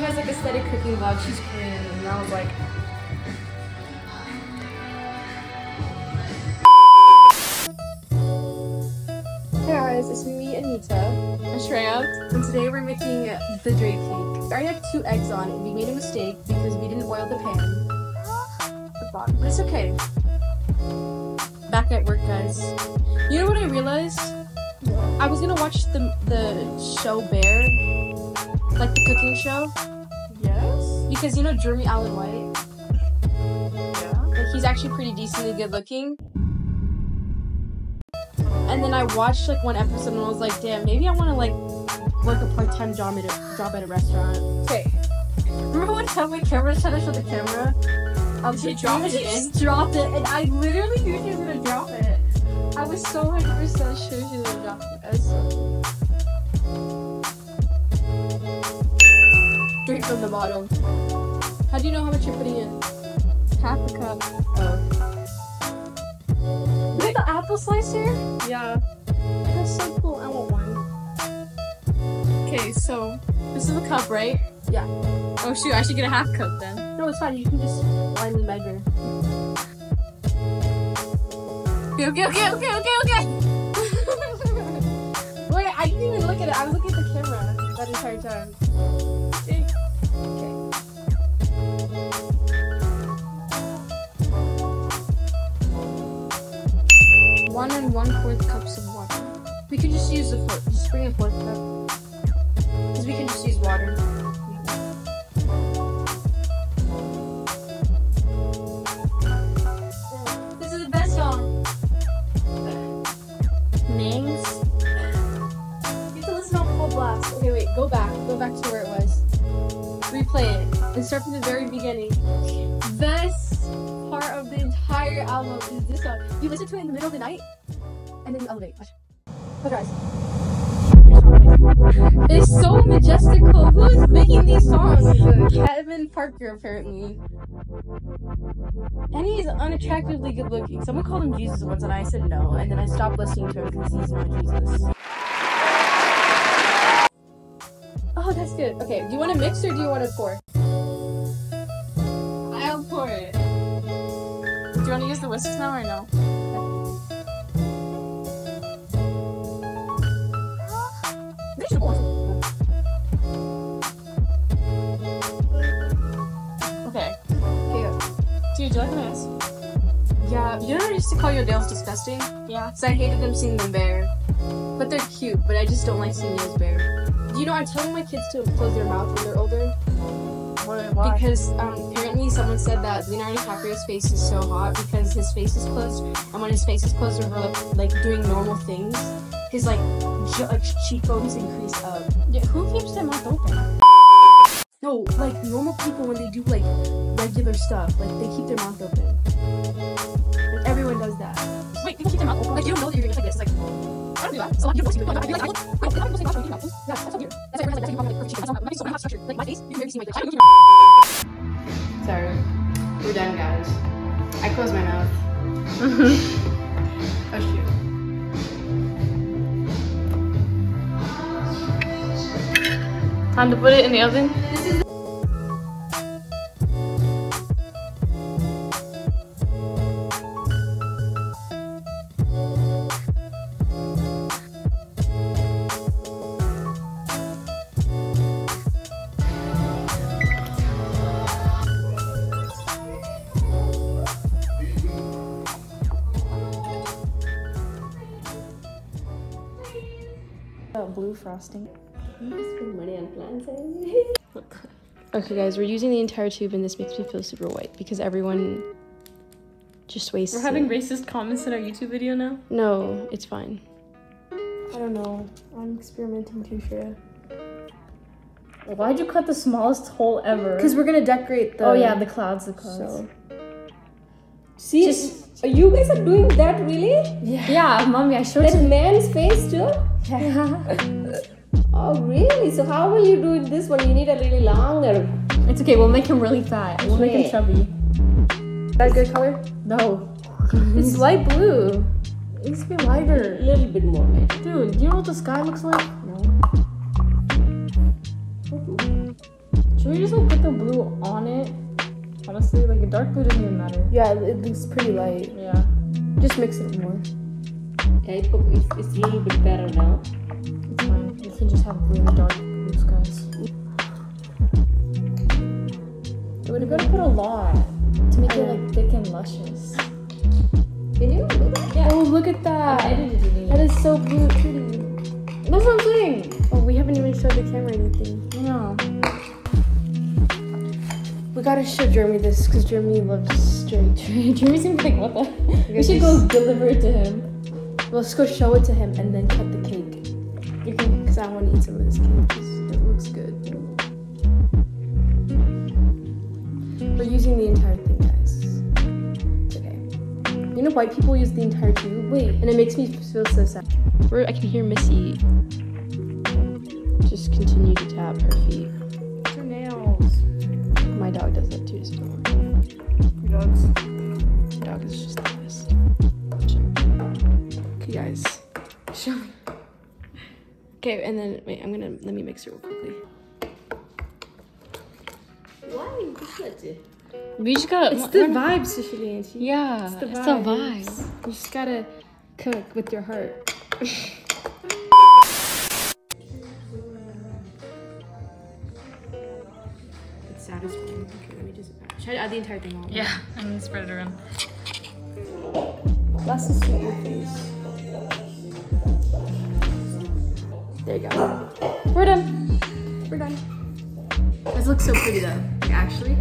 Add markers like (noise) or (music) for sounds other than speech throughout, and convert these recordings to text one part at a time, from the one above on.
has like aesthetic cooking vlog. She's Korean, and I was like, Hey guys, it's me, Anita, And Shreya. and today we're making the Drake cake. I already had two eggs on it. We made a mistake because we didn't oil the pan. The bottom, but it's okay. Back at work, guys. You know what I realized? I was gonna watch the the show Bear, like the cooking show, Yes. Because you know Jeremy Allen White. Yeah. Like he's actually pretty decently good looking. And then I watched like one episode and I was like, damn, maybe I want to like work a part time job at a job at a restaurant. Okay. Remember one time my camera was trying to show the camera? Um, she drop it just dropped it, and I literally knew she was gonna drop it. I was so hundred percent sure she was gonna drop it. I was so... Straight from the bottom. How do you know how much you're putting in? Half a cup. Oh. You the apple slice here? Yeah. That's so cool. I want one. Okay, so This is a cup, right? Yeah. oh shoot, I should get a half cup then. No, it's fine. You can just blindly measure. Okay, okay, okay, okay, okay, okay. (laughs) Wait, I didn't even look at it. I was looking at the camera that entire time. We can just use the fourth. Just bring a fourth cup. Because we can just use water. This is the best song. You have to listen on full blast. Okay, wait. Go back. Go back to where it was. Replay it and start from the very beginning. Best part of the entire album is this song. You listen to it in the middle of the night, and then you elevate. Watch. It's so majestical. Who is making these songs? Kevin Parker, apparently. And he's unattractively good looking. Someone called him Jesus once, and I said no. And then I stopped listening to him because he's not Jesus. Oh, that's good. Okay, do you want to mix or do you want to pour? I'll pour it. Do you want to use the whisks now or no? Call your nails disgusting? Yeah. So I hated them seeing them bare. But they're cute, but I just don't like seeing nails bare. Do you know I tell my kids to close their mouth when they're older? Why? Because um, apparently someone said that Leonardo DiCaprio's face is so hot because his face is closed, and when his face is closed over like, like doing normal things, his like, ju- like cheekbones increase up. yeah, who keeps their mouth open? No, like normal people when they do like regular stuff, like they keep their mouth open. Keep mouth open. Like you don't know that you're gonna like this. It's like I don't do that. So you force me to do it. I'd be like, I wait, they have mostly natural eating mouth. Yeah, that's so weird. That's why everyone's like that's how you probably like perfect. That's not face so not structured. Like my face, you can barely see my like. I move your- Sorry, we're done, guys. I closed my mouth. (laughs) oh shoot. Time to put it in the oven. Blue frosting. Eh? (laughs) Okay, guys, we're using the entire tube, and this makes me feel super white because everyone just wastes. We're having it. racist comments in our YouTube video now. No, it's fine. I don't know. I'm experimenting too sure. Why'd you cut the smallest hole ever? Because we're gonna decorate oh, the. oh yeah, the clouds, the clouds. So. See, Just- you guys are doing that really? Yeah. Yeah, mommy, I showed That you. man's face too? Yeah. (laughs) Oh, really? So how will you do this one? You need a really longer. It's okay. We'll make him really fat. We'll make him chubby. Is that a good color? No. (laughs) It's light blue. It needs to be lighter. A little bit more. Like. Dude, do you know what the sky looks like? No. Should we just like put the blue on it? Honestly, like a dark blue doesn't even matter. Yeah, it looks pretty light. Yeah. Just mix it more. Okay, but it's, it's a little bit better now. It's fine. We can just have really dark We gotta show Jeremy this because Jeremy loves straight. (laughs) Jeremy seems like what the? We should go deliver it to him. Let's go show it to him and then cut the cake. Because I want to eat some of this cake. It looks good. We're using the entire thing, guys. It's okay. You know, white people use the entire tube. Wait. And it makes me feel so sad. Where I can hear Missy just continue to tap her feet. My dog does that too, so don't worry. Your dogs. Dog is just like this. Okay, guys. Show me. Okay, and then wait, I'm gonna let me mix it real quickly. Why? We just gotta. It's the vibes, Auntie. Yeah, It's the it's vibes. the vibe. You just gotta cook with your heart. (laughs) satisfying. Okay, let me just should I add the entire thing on? Yeah, (laughs) I'm gonna spread it around. Last is sweet your face. There you go. We're done. We're done. This looks so pretty though. Like, actually.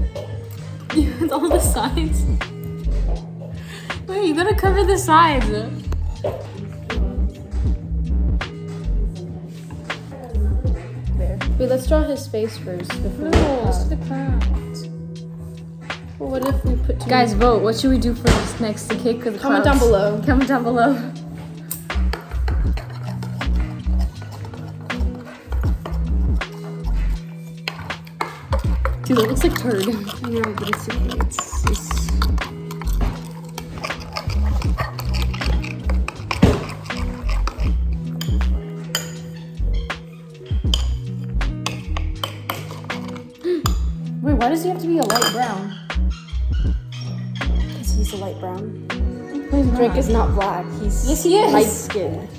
(laughs) it's all the sides. (laughs) Wait, you gotta cover the sides. Wait, let's draw his face first before. No, let's do uh, the. Well, what if we put two Guys, vote. What should we do first next? The cake or the Comment down clouds? below. Comment down below. Dude, that looks like turd. I know, but it's okay. It's, it's Wait, why does he have to be a light brown? because he's a light brown. Wait, Drake is not black. He's Yes, he is. light skinned.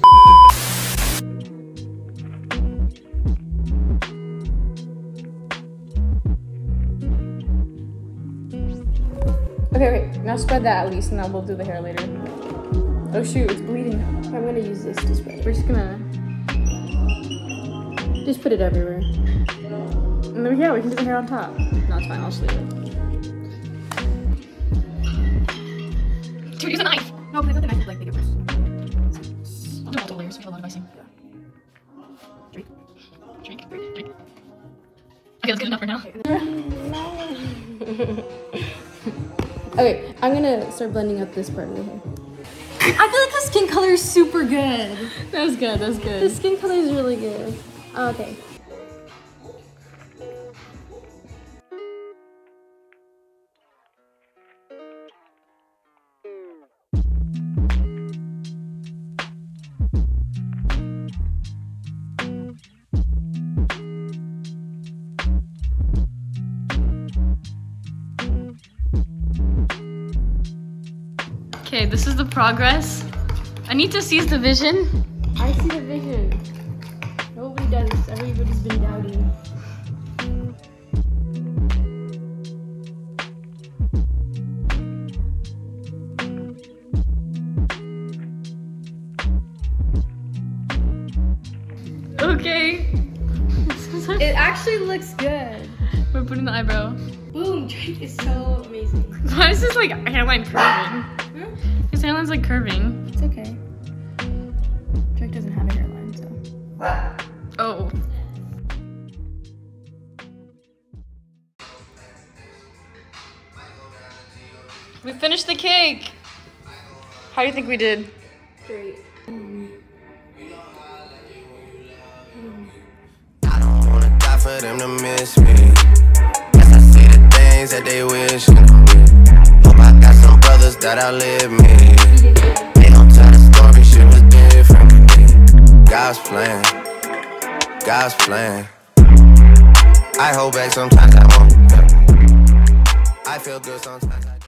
Okay, wait. Now spread that at least, and then we'll do the hair later. Oh shoot, it's bleeding. I'm gonna use this to spread. We're just gonna. Just put it everywhere. And then, yeah, we can do the hair on top. No, it's fine. I'll just leave it. Dude, use a knife. No, please let the knife like make it worse. I'll do multiple layers. We have a lot of icing. Drink. Drink. Drink. Drink. Okay, that's good enough for now. (laughs) Okay, I'm gonna start blending out this part of the hair. I feel like the skin color is super good. That was good. That was good. The skin color is really good. Oh, okay. Okay, this is the progress. I need to seize the vision. I see the vision. Nobody does. Everybody's been doubting. Okay. (laughs) It actually looks good. We're putting the eyebrow. Boom, Drake is so amazing. Why is this like hairline curving? His hairline's like curving. It's okay. Drake doesn't have a hairline, so. Oh. We finished the cake. How do you think we did? Great. I don't wanna die for them to miss me. Guess I see the things that they wishing that outlive me. They don't tell the story, shit was different. God's plan, God's plan. I hold back sometimes I won't. I feel good sometimes. I